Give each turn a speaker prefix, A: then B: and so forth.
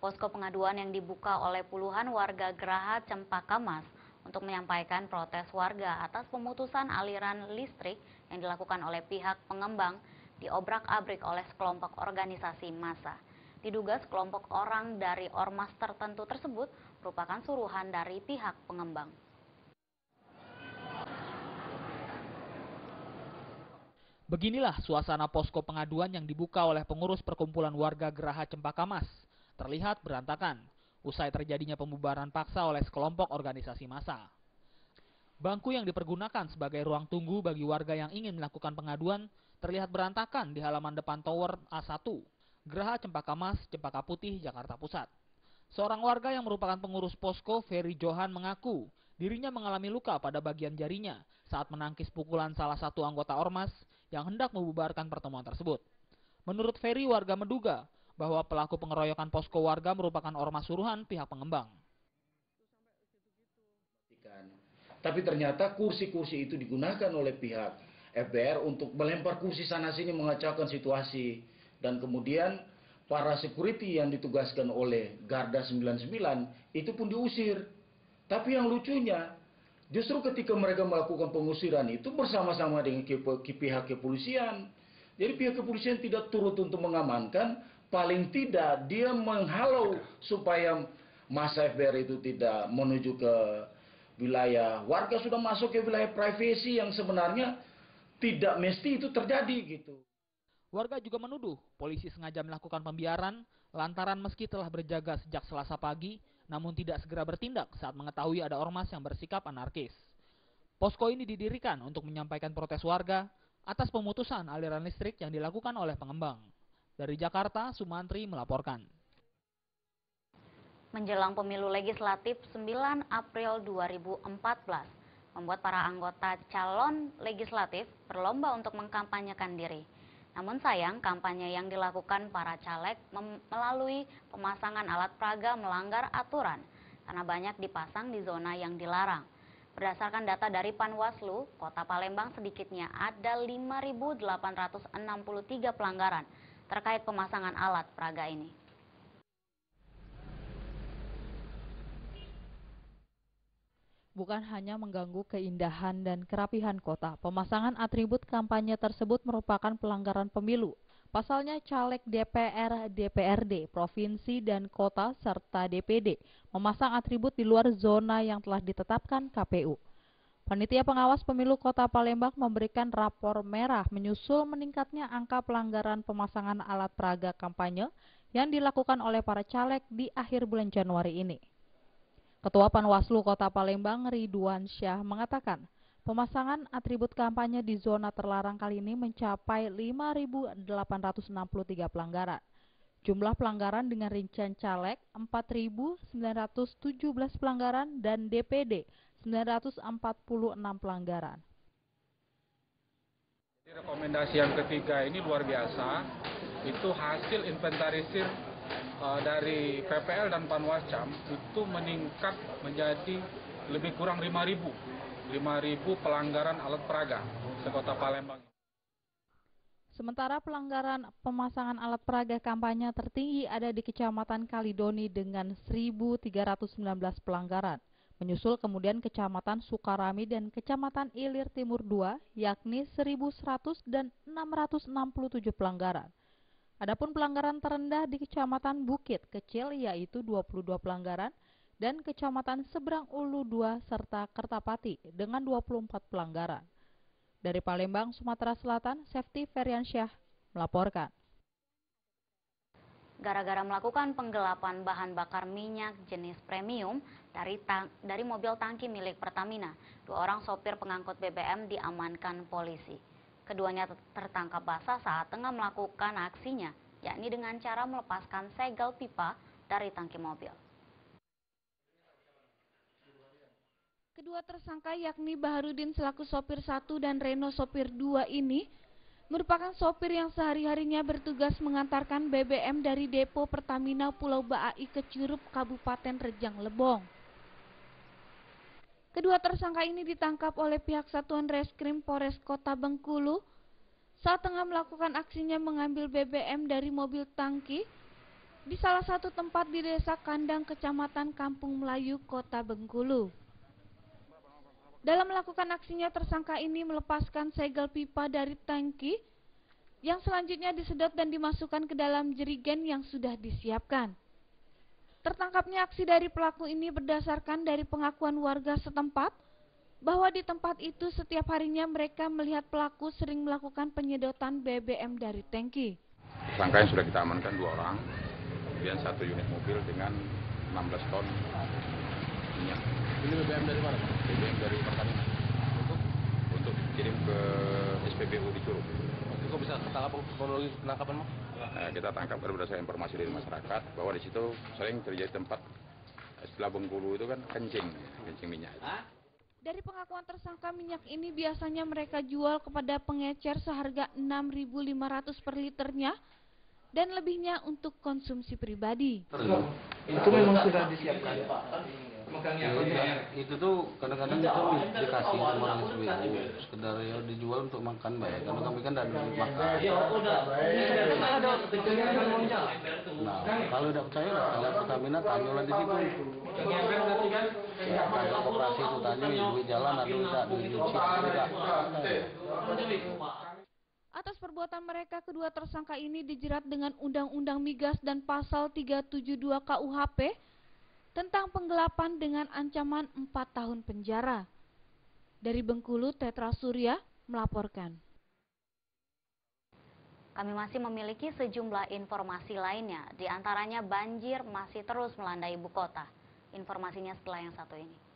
A: Posko pengaduan yang dibuka oleh puluhan warga Geraha Cempaka Mas untuk menyampaikan protes warga atas pemutusan aliran listrik yang dilakukan oleh pihak pengembang diobrak-abrik oleh sekelompok organisasi massa. Diduga sekelompok orang dari ormas tertentu tersebut merupakan suruhan dari pihak pengembang.
B: Beginilah suasana posko pengaduan yang dibuka oleh pengurus perkumpulan warga Geraha Cempaka Mas terlihat berantakan usai terjadinya pembubaran paksa oleh sekelompok organisasi massa. Bangku yang dipergunakan sebagai ruang tunggu bagi warga yang ingin melakukan pengaduan terlihat berantakan di halaman depan Tower A1, Geraha Cempaka Mas, Cempaka Putih, Jakarta Pusat. Seorang warga yang merupakan pengurus posko, Ferry Johan, mengaku dirinya mengalami luka pada bagian jarinya saat menangkis pukulan salah satu anggota ormas yang hendak membubarkan pertemuan tersebut. Menurut Ferry, warga menduga bahwa pelaku pengeroyokan posko warga merupakan ormas suruhan pihak pengembang.
C: Tapi ternyata kursi-kursi itu digunakan oleh pihak FBR untuk melempar kursi sana-sini mengacaukan situasi. Dan kemudian para security yang ditugaskan oleh Garda 99 itu pun diusir. Tapi yang lucunya, justru ketika mereka melakukan pengusiran itu bersama-sama dengan pihak kepolisian. Jadi pihak kepolisian tidak turut untuk mengamankan, paling tidak dia menghalau supaya masa FBR itu tidak menuju ke wilayah warga sudah masuk ke wilayah privasi yang sebenarnya tidak mesti itu terjadi gitu.
B: Warga juga menuduh polisi sengaja melakukan pembiaran lantaran meski telah berjaga sejak Selasa pagi namun tidak segera bertindak saat mengetahui ada ormas yang bersikap anarkis. Posko ini didirikan untuk menyampaikan protes warga atas pemutusan aliran listrik yang dilakukan oleh pengembang. Dari Jakarta, Sumantri melaporkan.
A: Menjelang pemilu legislatif 9 April 2014, membuat para anggota calon legislatif berlomba untuk mengkampanyekan diri. Namun sayang, kampanye yang dilakukan para caleg melalui pemasangan alat peraga melanggar aturan karena banyak dipasang di zona yang dilarang. Berdasarkan data dari Panwaslu, Kota Palembang sedikitnya ada 5.863 pelanggaran terkait pemasangan alat peraga ini.
D: Bukan hanya mengganggu keindahan dan kerapihan kota, pemasangan atribut kampanye tersebut merupakan pelanggaran pemilu. Pasalnya caleg DPR, DPRD, provinsi dan kota serta DPD memasang atribut di luar zona yang telah ditetapkan KPU. Panitia Pengawas Pemilu Kota Palembang memberikan rapor merah menyusul meningkatnya angka pelanggaran pemasangan alat peraga kampanye yang dilakukan oleh para caleg di akhir bulan Januari ini. Ketua Panwaslu Kota Palembang Ridwan Syah mengatakan, pemasangan atribut kampanye di zona terlarang kali ini mencapai 5.863 pelanggaran. Jumlah pelanggaran dengan rincian caleg 4.917 pelanggaran dan DPD 946 pelanggaran.
E: Rekomendasi yang ketiga ini luar biasa, itu hasil inventarisir uh, dari PPL dan Panwascam itu meningkat menjadi lebih kurang 5.000, 5.000 pelanggaran alat peraga sekota Palembang.
D: Sementara pelanggaran pemasangan alat peraga kampanye tertinggi ada di Kecamatan Kalidoni dengan 1.319 pelanggaran. Menyusul kemudian Kecamatan Sukarami dan Kecamatan Ilir Timur II, yakni 1.100 dan 667 pelanggaran. Adapun pelanggaran terendah di Kecamatan Bukit Kecil yaitu 22 pelanggaran dan Kecamatan Seberang Ulu II serta Kertapati dengan 24 pelanggaran. Dari Palembang, Sumatera Selatan, Safety Feriansyah melaporkan.
A: Gara-gara melakukan penggelapan bahan bakar minyak jenis premium, dari, tang dari mobil tangki milik Pertamina. Dua orang sopir pengangkut BBM diamankan polisi. Keduanya tertangkap basah saat tengah melakukan aksinya, yakni dengan cara melepaskan segel pipa dari tangki mobil.
F: Kedua tersangka yakni Baharudin selaku sopir satu dan Reno sopir dua ini merupakan sopir yang sehari-harinya bertugas mengantarkan BBM dari depo Pertamina Pulau Baai ke Curup, Kabupaten Rejang Lebong. Kedua tersangka ini ditangkap oleh pihak Satuan Reskrim Polres Kota Bengkulu saat tengah melakukan aksinya mengambil BBM dari mobil tangki di salah satu tempat di Desa Kandang, Kecamatan Kampung Melayu, Kota Bengkulu. Dalam melakukan aksinya, tersangka ini melepaskan segel pipa dari tangki yang selanjutnya disedot dan dimasukkan ke dalam jerigen yang sudah disiapkan. Tertangkapnya aksi dari pelaku ini berdasarkan dari pengakuan warga setempat bahwa di tempat itu setiap harinya mereka melihat pelaku sering melakukan penyedotan BBM dari tangki.
G: Tersangka yang sudah kita amankan dua orang, kemudian satu unit mobil dengan 16 ton minyak.
H: Ini BBM dari mana? Pak?
G: BBM dari Pertamina untuk untuk kirim ke SPBU di Curug.
H: Oke, kok bisa ketangkap kronologi penangkapan Pak?
G: Nah, kita tangkap berdasarkan informasi dari masyarakat bahwa di situ sering terjadi tempat setelah Bengkulu itu kan kencing, kencing minyak.
F: Dari pengakuan tersangka minyak ini biasanya mereka jual kepada pengecer seharga 6.500 per liternya dan lebihnya untuk konsumsi pribadi.
I: Itu memang sudah disiapkan.
H: Ya, itu tuh kadang-kadang kita dikasih sama orang SBU sekedar ya dijual untuk makan baik karena kami kan tidak duit makan. nah kalau tidak percaya kalau Pertamina tanyalah di situ. Ya, ada koperasi itu tanya duit jalan atau tidak duit cuci tidak
F: Atas perbuatan mereka, kedua tersangka ini dijerat dengan Undang-Undang Migas dan Pasal 372 KUHP tentang penggelapan dengan ancaman 4 tahun penjara. Dari Bengkulu, Tetra Surya melaporkan.
A: Kami masih memiliki sejumlah informasi lainnya, di antaranya banjir masih terus melanda ibu kota. Informasinya setelah yang satu ini.